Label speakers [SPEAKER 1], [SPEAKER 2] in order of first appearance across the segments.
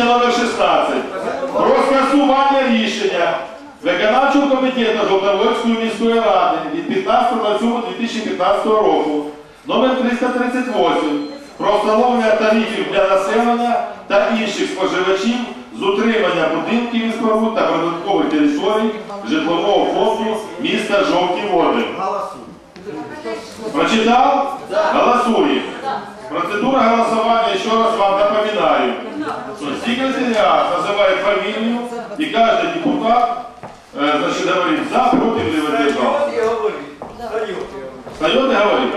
[SPEAKER 1] Рішення номер 16. Про скасування рішення виконавчого комітету Жовтоводської міської ради від 15.07.2015 року номер 338 про встановлення тарифів для населення та інших споживачів з утримання будинків і споруд та прибуткових територій житлового фонду міста Жовті Води. Прочитал? Голосуем. Процедура голосования, еще раз вам напоминаю, секретариат называет фамилию, и каждый депутат э, значит, говорит за, против или воздержался. Встает и говорит.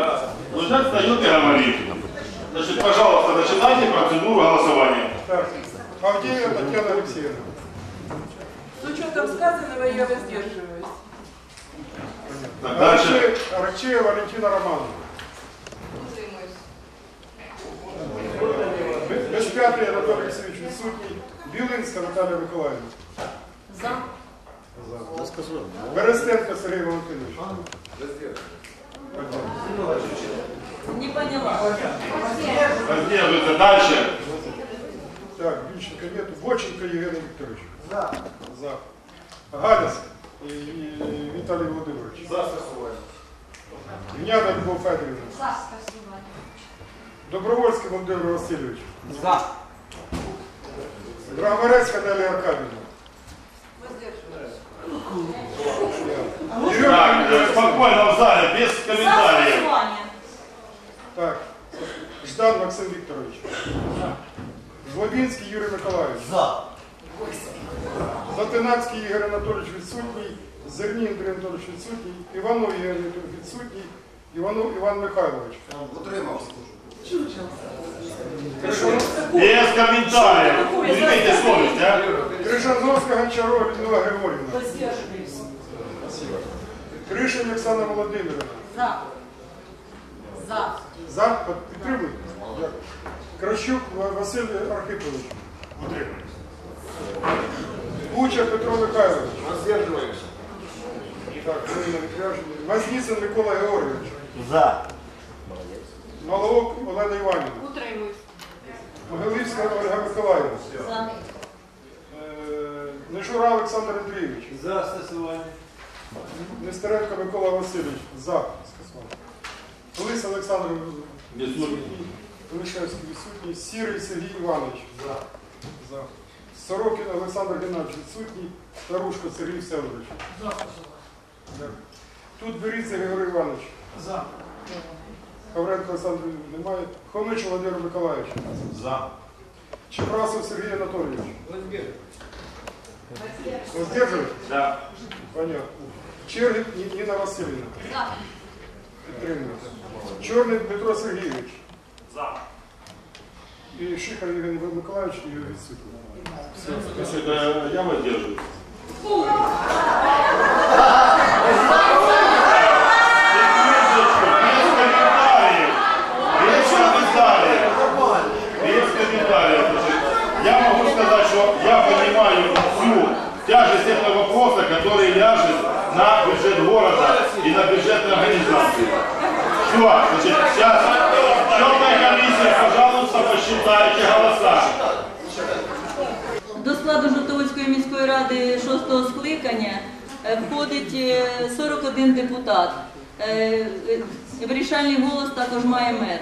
[SPEAKER 1] Ну, сейчас встает и говорит. Значит, пожалуйста, начинайте процедуру голосования.
[SPEAKER 2] Так, Авдеева Татьяна Алексеевна.
[SPEAKER 3] С учетом сказанного я воздерживаюсь.
[SPEAKER 1] Так, дальше.
[SPEAKER 2] Арче- Арчеева Валентина Романовна. Бе- Безпятий Анатолій Олексійович відсутній. Білинська Наталія Миколаївна.
[SPEAKER 3] За.
[SPEAKER 2] Берестенко Сергій Валентинович.
[SPEAKER 3] Не поняла.
[SPEAKER 1] Воздерживается. Дальше.
[SPEAKER 2] Так, Більченка нету. Боченко Євген Вікторович. За. За. Галяс і- і Віталій Володимирович. За скасування. Гняда Любов Федорівна.
[SPEAKER 4] За скасування.
[SPEAKER 2] Добровольський Володимир Васильович.
[SPEAKER 5] За.
[SPEAKER 2] Драгомерецька Nelly Аркадівна.
[SPEAKER 1] Так, э, спокойно в зале, без комментариев.
[SPEAKER 2] Так. Ждан Максим Вікторович. Злобінський Юрій Миколаївич.
[SPEAKER 5] За.
[SPEAKER 2] Затинацький Ігор Анатолійович відсутній. Зерній Андрій Анатолійович відсутній. Іванов Ігор Анатолійович відсутній. Іванов Іван Михайлович.
[SPEAKER 5] Утримався.
[SPEAKER 1] Без комментариев. Имейте совесть, а?
[SPEAKER 2] Крижановська Гончарова Людмила Григорівна.
[SPEAKER 3] Воздерживаюсь.
[SPEAKER 2] Кришин Оксана Володимирівна.
[SPEAKER 4] За. За.
[SPEAKER 2] За. Підтримуйте. Дякую. Кращук Василь Архипович. Куча Петро Михайлович.
[SPEAKER 5] Роздержуємося.
[SPEAKER 2] Так. Возніцин Микола Георгійович.
[SPEAKER 5] За.
[SPEAKER 2] Маловок Олена Іванівна.
[SPEAKER 3] Утримуюсь.
[SPEAKER 2] Могилівська Ольга Миколаївна.
[SPEAKER 4] За.
[SPEAKER 2] Е, Нежура Олександр Андрійович.
[SPEAKER 5] За стосування.
[SPEAKER 2] Нестеренко Микола Васильович. За. Скасував. Лис Олександр
[SPEAKER 1] Відсутній.
[SPEAKER 2] Відсутній. Сірий Сергій Іванович. За. За. Сорокін Олександр Геннадійович відсутній. Старушко Сергій Всеволодович. За. Тут беріться Григорій Іванович.
[SPEAKER 5] За.
[SPEAKER 2] Хавренко Олександр немає. Хомич Володимир Миколаївич.
[SPEAKER 1] За.
[SPEAKER 2] Чепрасов Сергій Анатолійович.
[SPEAKER 5] Роздержуємося.
[SPEAKER 2] Воздерживаете?
[SPEAKER 1] Да.
[SPEAKER 2] Понятно. Чергів Ні- Ніна Васильівна.
[SPEAKER 4] За.
[SPEAKER 2] Підтримуєте. Чорний Дмитро Сергійович. За. І Шихар Євген Миколаївич і відсутній. Все, спасибо.
[SPEAKER 1] Это я воздерживаюсь. Без тяжесть этого вопроса, который ляжет на бюджет города и на бюджетные организации. Все, значит, сейчас счетная комиссия, пожалуйста, посчитайте голоса.
[SPEAKER 6] До складу Жовтоводської міської ради шостого скликання е, входить е, 41 депутат. Е, е, Вирішальний голос також має мер.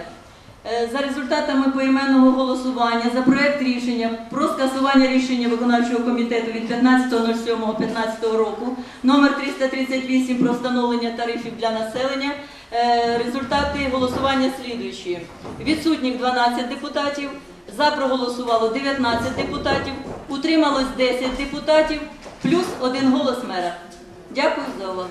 [SPEAKER 6] Е, За результатами поіменного голосування за проект рішення про скасування рішення виконавчого комітету від 15.07.15 року номер 338 про встановлення тарифів для населення. е, Результати голосування слідуючі. Відсутніх 12 депутатів, за проголосувало 19 депутатів, утрималось 10 депутатів, плюс один голос мера. Дякую за увагу.